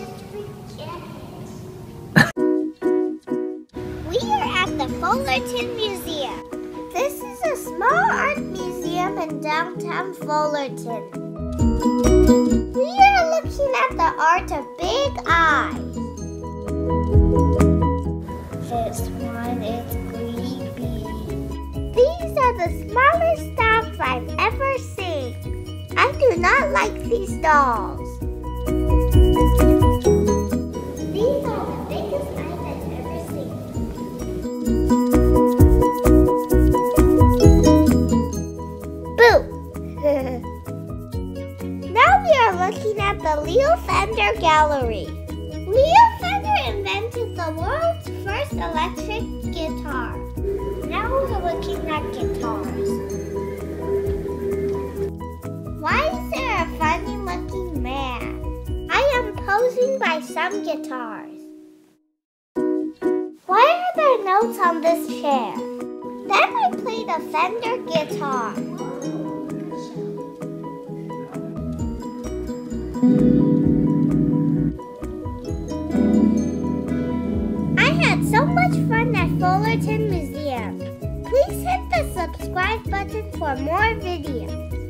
We are at the Fullerton Museum. This is a small art museum in downtown Fullerton. We are looking at the art of Big Eyes. This one is creepy. These are the smallest dolls I've ever seen. I do not like these dolls. now we are looking at the Leo Fender Gallery. Leo Fender invented the world's first electric guitar. Now we're looking at guitars. Why is there a funny looking man? I am posing by some guitars. Notes on this chair? Then I played a Fender guitar. I had so much fun at Fullerton Museum. Please hit the subscribe button for more videos.